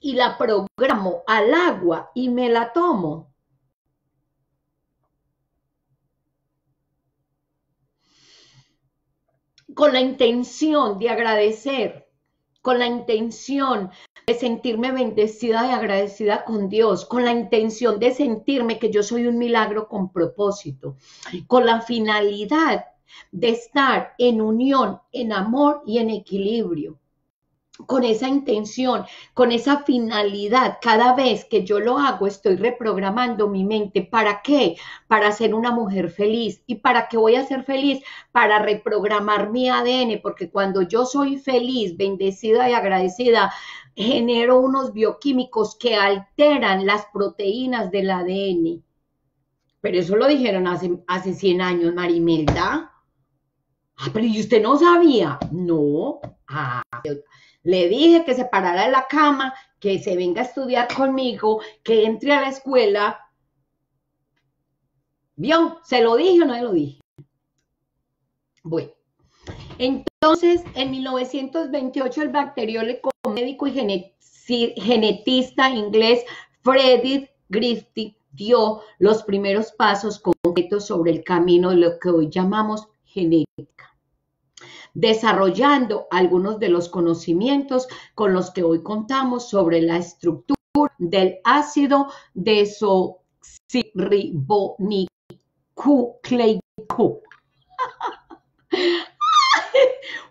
Y la programo al agua y me la tomo, con la intención de agradecer, con la intención de sentirme bendecida y agradecida con Dios, con la intención de sentirme que yo soy un milagro con propósito, con la finalidad de estar en unión, en amor y en equilibrio con esa intención, con esa finalidad. Cada vez que yo lo hago, estoy reprogramando mi mente. ¿Para qué? Para ser una mujer feliz. ¿Y para qué voy a ser feliz? Para reprogramar mi ADN, porque cuando yo soy feliz, bendecida y agradecida, genero unos bioquímicos que alteran las proteínas del ADN. Pero eso lo dijeron hace, hace 100 años, Marimelda. Ah, pero ¿y usted no sabía? No. Ah, le dije que se parara de la cama, que se venga a estudiar conmigo, que entre a la escuela. ¿Vio? ¿Se lo dije o no se lo dije? Bueno, entonces en 1928 el bacteriólogo médico y genetista inglés Frederick Griffith dio los primeros pasos concretos sobre el camino de lo que hoy llamamos genética desarrollando algunos de los conocimientos con los que hoy contamos sobre la estructura del ácido desoxirribonucleico.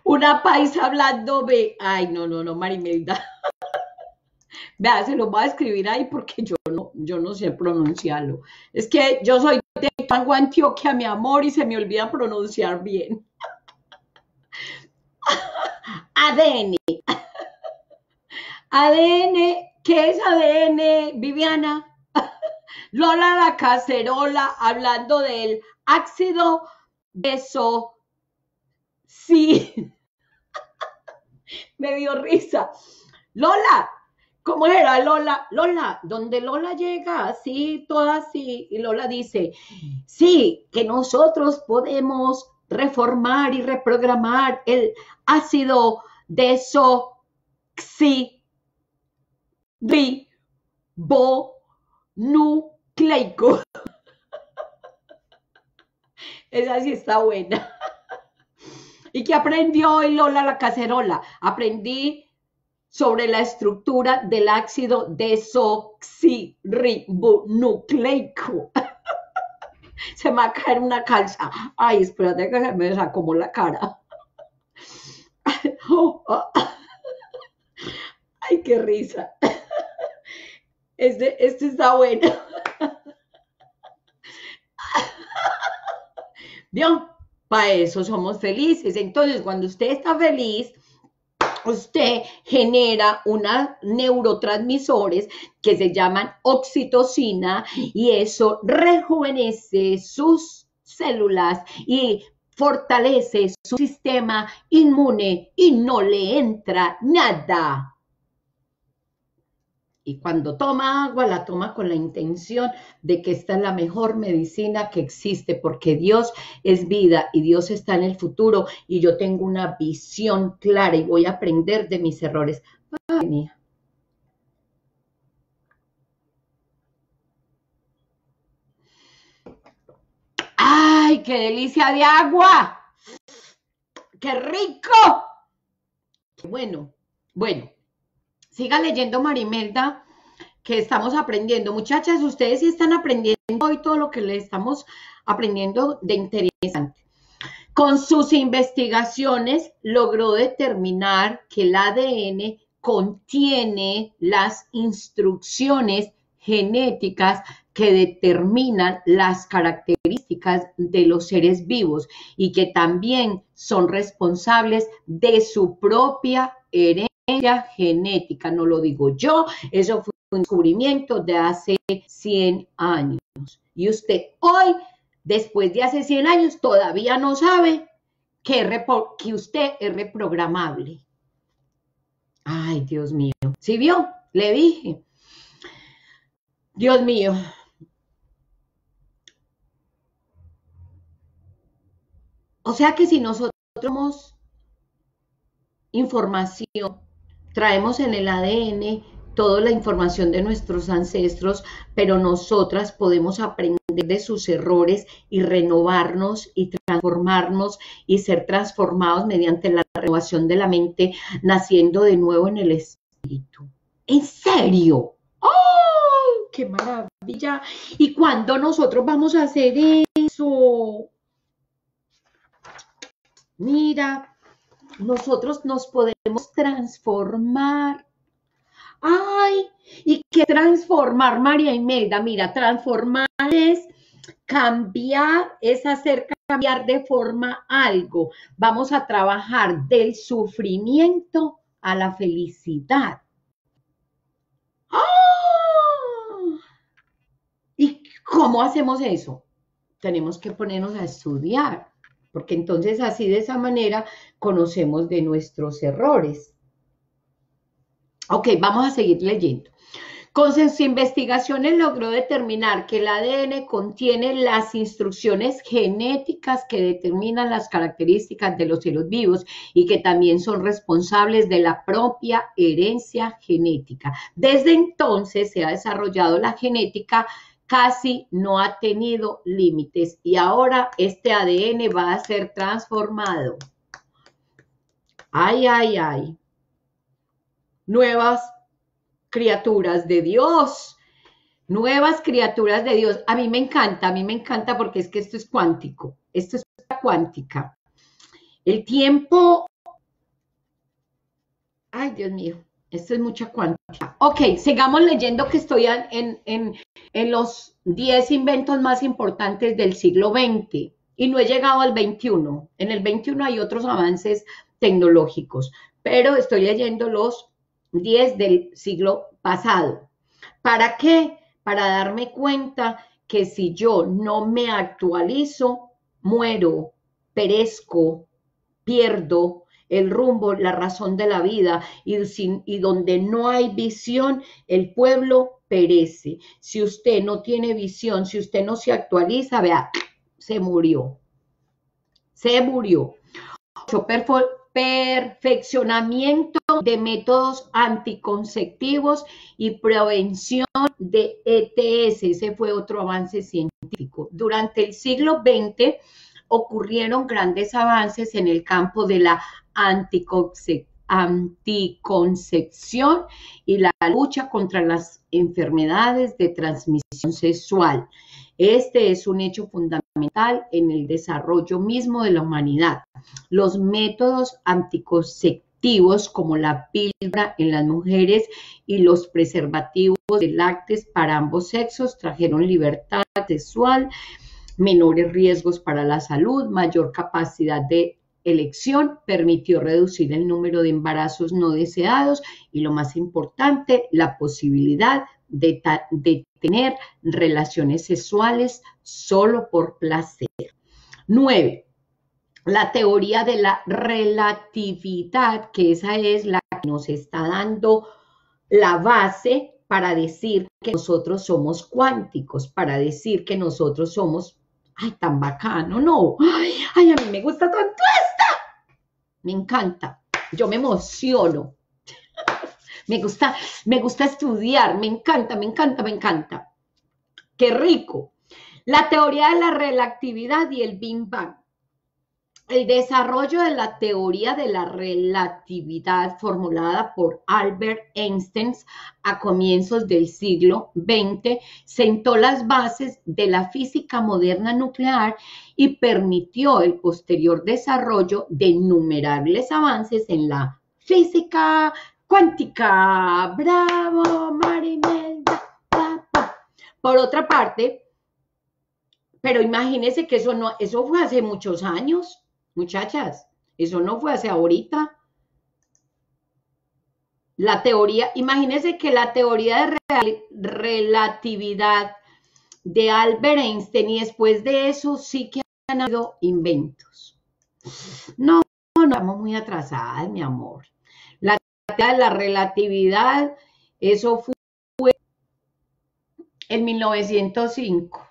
Una paisa hablando de, ay, no, no, no, Marimelda. Vea, se lo voy a escribir ahí porque yo no, yo no sé pronunciarlo. Es que yo soy de Antioquia, mi amor, y se me olvida pronunciar bien. ADN. ADN, ¿qué es ADN, Viviana? Lola la cacerola hablando del ácido beso. Sí. Me dio risa. Lola, ¿cómo era Lola? Lola, donde Lola llega así, toda así, y Lola dice, sí, que nosotros podemos reformar y reprogramar el ácido desoxirribonucleico. Esa sí está buena. ¿Y qué aprendió hoy Lola la cacerola? Aprendí sobre la estructura del ácido desoxirribonucleico. se me va a caer una calza. Ay, espérate que se me desacomó la cara. Ay, qué risa. Este, este está bueno. Bien, para eso somos felices. Entonces, cuando usted está feliz, usted genera unos neurotransmisores que se llaman oxitocina y eso rejuvenece sus células y fortalece su sistema inmune y no le entra nada. Y cuando toma agua, la toma con la intención de que esta es la mejor medicina que existe, porque Dios es vida y Dios está en el futuro y yo tengo una visión clara y voy a aprender de mis errores. Ay. ¡Ay, qué delicia de agua! ¡Qué rico! Bueno, bueno, siga leyendo Marimelda, que estamos aprendiendo. Muchachas, ustedes sí están aprendiendo hoy todo lo que le estamos aprendiendo de interesante. Con sus investigaciones logró determinar que el ADN contiene las instrucciones genéticas que determinan las características de los seres vivos y que también son responsables de su propia herencia genética, no lo digo yo, eso fue un descubrimiento de hace 100 años. Y usted hoy, después de hace 100 años, todavía no sabe que, que usted es reprogramable. Ay, Dios mío. ¿Sí vio? Le dije. Dios mío. O sea que si nosotros tenemos información, traemos en el ADN toda la información de nuestros ancestros, pero nosotras podemos aprender de sus errores y renovarnos y transformarnos y ser transformados mediante la renovación de la mente, naciendo de nuevo en el espíritu. ¿En serio? ¡Oh, qué maravilla! ¿Y cuándo nosotros vamos a hacer eso? Mira, nosotros nos podemos transformar Ay, ¿y qué transformar, María Imelda? Mira, transformar es cambiar, es hacer cambiar de forma algo. Vamos a trabajar del sufrimiento a la felicidad. ¡Ah! ¿Y cómo hacemos eso? Tenemos que ponernos a estudiar, porque entonces así de esa manera conocemos de nuestros errores. Ok, vamos a seguir leyendo. Con sus investigaciones logró determinar que el ADN contiene las instrucciones genéticas que determinan las características de los seres vivos y que también son responsables de la propia herencia genética. Desde entonces se ha desarrollado la genética casi no ha tenido límites y ahora este ADN va a ser transformado. Ay, ay, ay nuevas criaturas de Dios, nuevas criaturas de Dios. A mí me encanta, a mí me encanta porque es que esto es cuántico, esto es cuántica. El tiempo, ay Dios mío, esto es mucha cuántica. Ok, sigamos leyendo que estoy en, en, en los 10 inventos más importantes del siglo XX y no he llegado al 21. En el 21 hay otros avances tecnológicos, pero estoy leyendo los 10 del siglo pasado. ¿Para qué? Para darme cuenta que si yo no me actualizo, muero, perezco, pierdo el rumbo, la razón de la vida y, y donde no hay visión, el pueblo perece. Si usted no tiene visión, si usted no se actualiza, vea, se murió. Se murió perfeccionamiento de métodos anticonceptivos y prevención de ETS. Ese fue otro avance científico. Durante el siglo XX ocurrieron grandes avances en el campo de la anticoncepción y la lucha contra las enfermedades de transmisión sexual. Este es un hecho fundamental en el desarrollo mismo de la humanidad. Los métodos anticonceptivos como la píldora en las mujeres y los preservativos de lácteos para ambos sexos trajeron libertad sexual, menores riesgos para la salud, mayor capacidad de elección, permitió reducir el número de embarazos no deseados y lo más importante, la posibilidad de, tener relaciones sexuales solo por placer. Nueve, la teoría de la relatividad, que esa es la que nos está dando la base para decir que nosotros somos cuánticos, para decir que nosotros somos, ay, tan bacano, no, ay, a mí me gusta tanto me encanta, yo me emociono, me gusta, me gusta estudiar, me encanta, me encanta, me encanta. Qué rico. La teoría de la relatividad y el Big Bang. El desarrollo de la teoría de la relatividad formulada por Albert Einstein a comienzos del siglo XX sentó las bases de la física moderna nuclear y permitió el posterior desarrollo de innumerables avances en la física cuántica. Bravo, Marimelda. Por otra parte, pero imagínense que eso no, eso fue hace muchos años, muchachas. Eso no fue hace ahorita. la teoría, imagínense que la teoría de relatividad de Albert Einstein y después de eso sí que han habido inventos. No, no, estamos muy atrasadas, mi amor. La teoría de la relatividad, eso fue en 1905.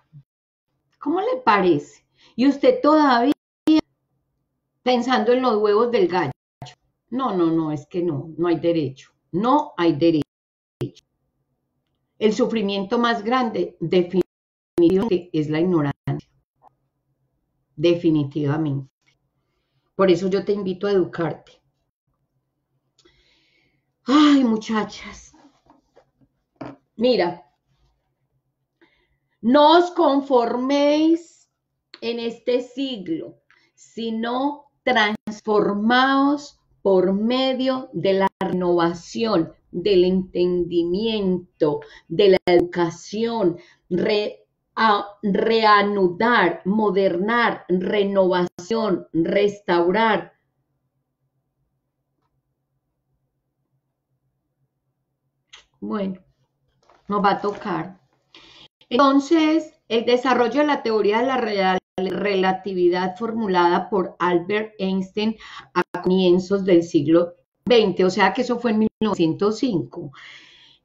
¿Cómo le parece? Y usted todavía pensando en los huevos del gallo. No, no, no, es que no, no hay derecho. No hay derecho. El sufrimiento más grande definitivamente es la ignorancia. Definitivamente. Por eso yo te invito a educarte. Ay, muchachas. Mira, no os conforméis en este siglo, sino transformados por medio de la renovación, del entendimiento, de la educación, reanudar, modernar, renovación, restaurar. Bueno, nos va a tocar. Entonces, el desarrollo de la teoría de la relatividad formulada por Albert Einstein a comienzos del siglo XX, o sea que eso fue en 1905.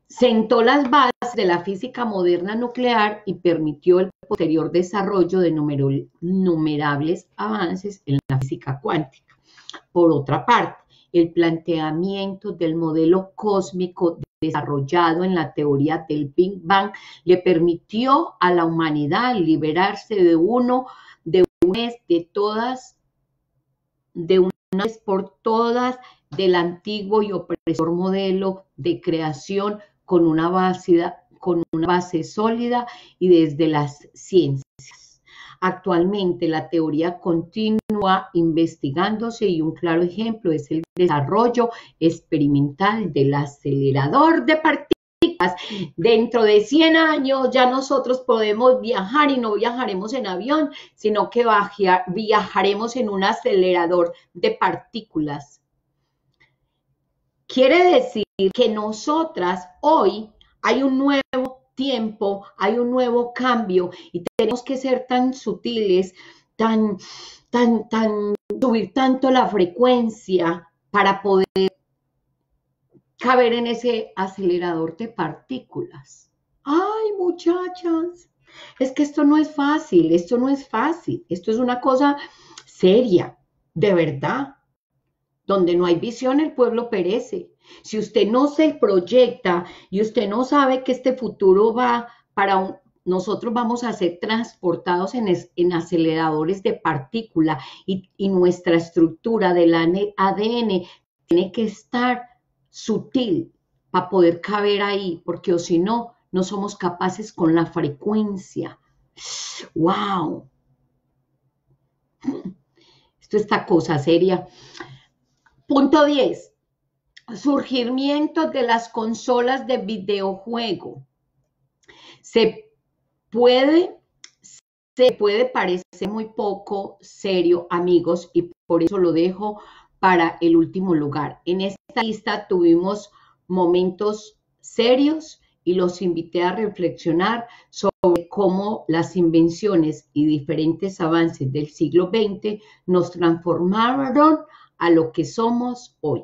Sentó las bases de la física moderna nuclear y permitió el posterior desarrollo de numerables avances en la física cuántica. Por otra parte, el planteamiento del modelo cósmico desarrollado en la teoría del Big Bang le permitió a la humanidad liberarse de uno de todas, de una vez por todas del antiguo y opresor modelo de creación con una base, con una base sólida y desde las ciencias. Actualmente la teoría continúa investigándose y un claro ejemplo es el desarrollo experimental del acelerador de partículas Dentro de 100 años ya nosotros podemos viajar y no viajaremos en avión, sino que viajaremos en un acelerador de partículas. Quiere decir que nosotras hoy hay un nuevo tiempo, hay un nuevo cambio y tenemos que ser tan sutiles, tan, tan, tan, subir tanto la frecuencia para poder caber en ese acelerador de partículas. Ay, muchachas, es que esto no es fácil, esto no es fácil, esto es una cosa seria, de verdad. Donde no hay visión, el pueblo perece. Si usted no se proyecta y usted no sabe que este futuro va para un, nosotros vamos a ser transportados en, en aceleradores de partícula y, y, nuestra estructura del ADN tiene que estar sutil para poder caber ahí, porque o si no, no somos capaces con la frecuencia. ¡Wow! Esto está cosa seria. Punto 10. Surgimiento de las consolas de videojuego. Se puede, se puede parecer muy poco serio, amigos, y por eso lo dejo para el último lugar. En esta lista tuvimos momentos serios y los invité a reflexionar sobre cómo las invenciones y diferentes avances del siglo XX nos transformaron a lo que somos hoy.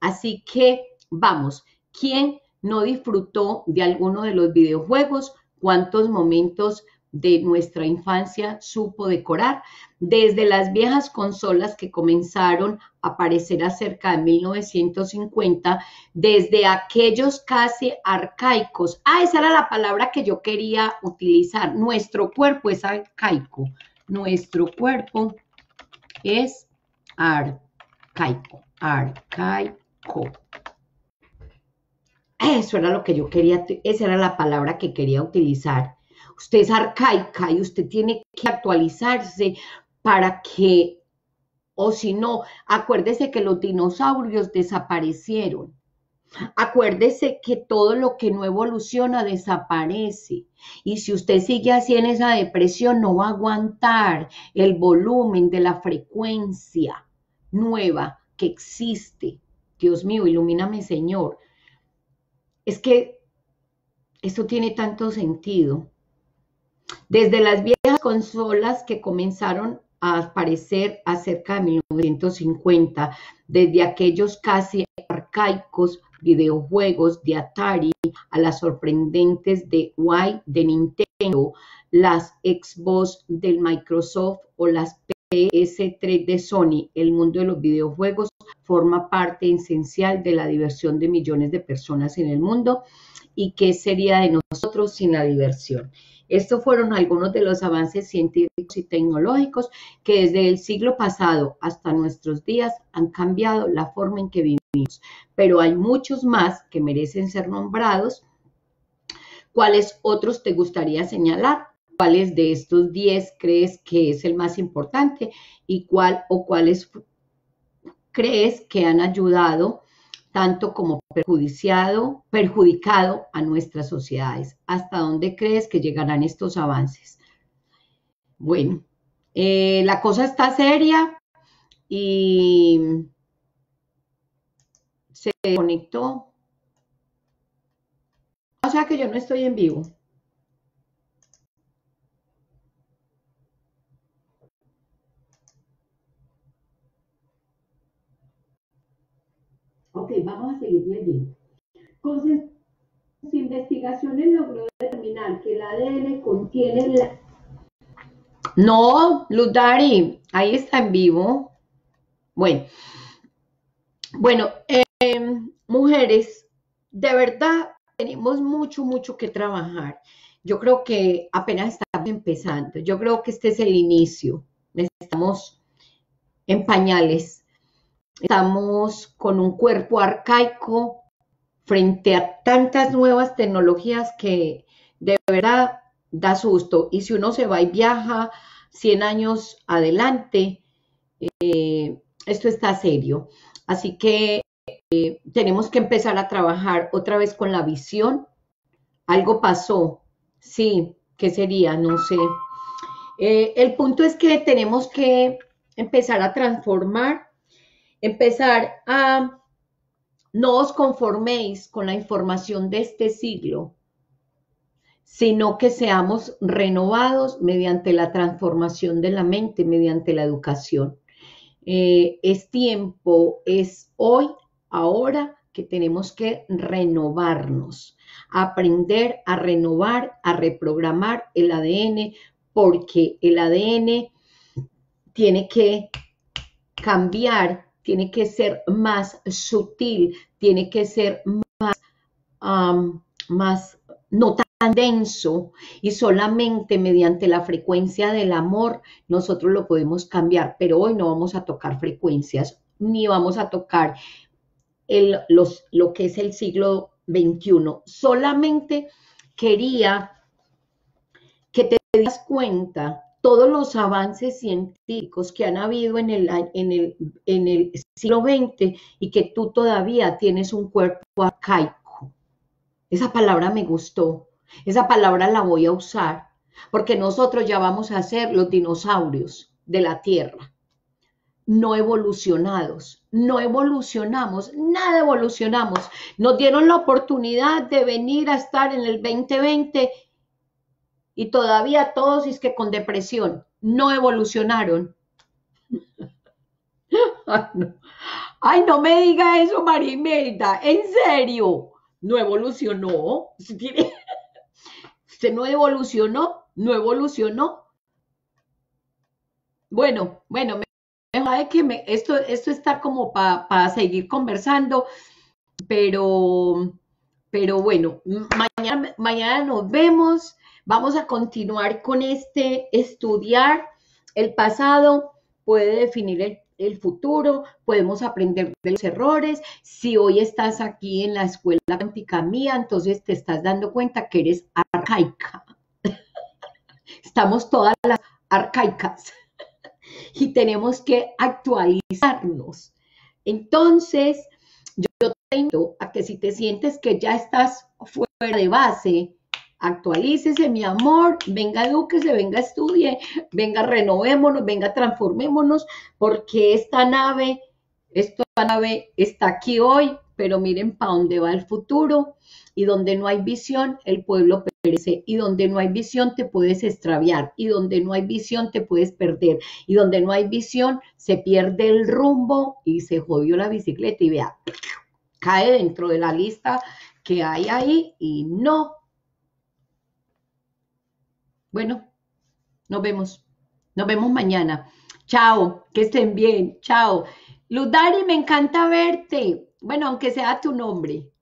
Así que vamos, ¿quién no disfrutó de alguno de los videojuegos? ¿Cuántos momentos de nuestra infancia supo decorar, desde las viejas consolas que comenzaron a aparecer acerca de 1950, desde aquellos casi arcaicos. Ah, esa era la palabra que yo quería utilizar. Nuestro cuerpo es arcaico. Nuestro cuerpo es arcaico. Arcaico. Eso era lo que yo quería, esa era la palabra que quería utilizar usted es arcaica y usted tiene que actualizarse para que, o si no, acuérdese que los dinosaurios desaparecieron. Acuérdese que todo lo que no evoluciona desaparece. Y si usted sigue así en esa depresión, no va a aguantar el volumen de la frecuencia nueva que existe. Dios mío, ilumíname, Señor. es que esto tiene tanto sentido. Desde las viejas consolas que comenzaron a aparecer acerca de 1950, desde aquellos casi arcaicos videojuegos de Atari a las sorprendentes de Y de Nintendo, las Xbox del Microsoft o las PS3 de Sony, el mundo de los videojuegos forma parte esencial de la diversión de millones de personas en el mundo y qué sería de nosotros sin la diversión. Estos fueron algunos de los avances científicos y tecnológicos que desde el siglo pasado hasta nuestros días han cambiado la forma en que vivimos, pero hay muchos más que merecen ser nombrados. ¿Cuáles otros te gustaría señalar? ¿Cuáles de estos 10 crees que es el más importante y cuál o cuáles crees que han ayudado tanto como perjudiciado, perjudicado a nuestras sociedades. ¿Hasta dónde crees que llegarán estos avances? Bueno, eh, la cosa está seria y se conectó. O sea que yo no estoy en vivo. Ok, vamos a seguir leyendo. Con sus investigaciones logró determinar que el ADN contiene la... No, Ludari, ahí está en vivo. Bueno, bueno, eh, mujeres, de verdad tenemos mucho, mucho que trabajar. Yo creo que apenas estamos empezando. Yo creo que este es el inicio. Estamos en pañales estamos con un cuerpo arcaico frente a tantas nuevas tecnologías que de verdad da susto. Y si uno se va y viaja 100 años adelante, eh, esto está serio. Así que eh, tenemos que empezar a trabajar otra vez con la visión. Algo pasó, sí, ¿qué sería? No sé. Eh, el punto es que tenemos que empezar a transformar empezar a no os conforméis con la información de este siglo, sino que seamos renovados mediante la transformación de la mente, mediante la educación. Eh, es tiempo, es hoy, ahora que tenemos que renovarnos, aprender a renovar, a reprogramar el ADN, porque el ADN tiene que cambiar tiene que ser más sutil, tiene que ser más, más no tan denso y solamente mediante la frecuencia del amor nosotros lo podemos cambiar, pero hoy no vamos a tocar frecuencias ni vamos a tocar el, los, lo que es el siglo XXI. Solamente quería que te das cuenta todos los avances científicos que han habido en el, siglo XX y que tú todavía tienes un cuerpo arcaico. Esa palabra me gustó, esa palabra la voy a usar, porque nosotros ya vamos a ser los dinosaurios de la Tierra, no evolucionados, no evolucionamos, nada evolucionamos. Nos dieron la oportunidad de venir a estar en el 2020 y todavía todos es que con depresión no evolucionaron. Ay no. me diga eso, Marimelda, en serio, no evolucionó. Usted no evolucionó, no evolucionó. Bueno, bueno, me esto, esto está como para seguir conversando, pero, pero bueno, mañana, mañana nos vemos. Vamos a continuar con este estudiar el pasado, puede definir el, futuro, podemos aprender de los errores. Si hoy estás aquí en la escuela cuántica mía, entonces te estás dando cuenta que eres arcaica. Estamos todas las arcaicas y tenemos que actualizarnos. Entonces, yo te invito a que si te sientes que ya estás fuera de base, actualícese, mi amor, venga, edúquese, venga, estudie, venga, renovémonos, venga, transformémonos, porque esta nave, esta nave está aquí hoy pero miren para dónde va el futuro y donde no hay visión, el pueblo perece y donde no hay visión te puedes extraviar y donde no hay visión te puedes perder y donde no hay visión se pierde el rumbo y se jodió la bicicleta y vea, cae dentro de la lista que hay ahí y no. Bueno, nos vemos. Nos vemos mañana. Chao, que estén bien. Chao. Ludari, me encanta verte. Bueno, aunque sea tu nombre.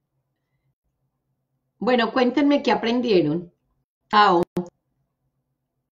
Bueno, cuéntenme qué aprendieron. Chao.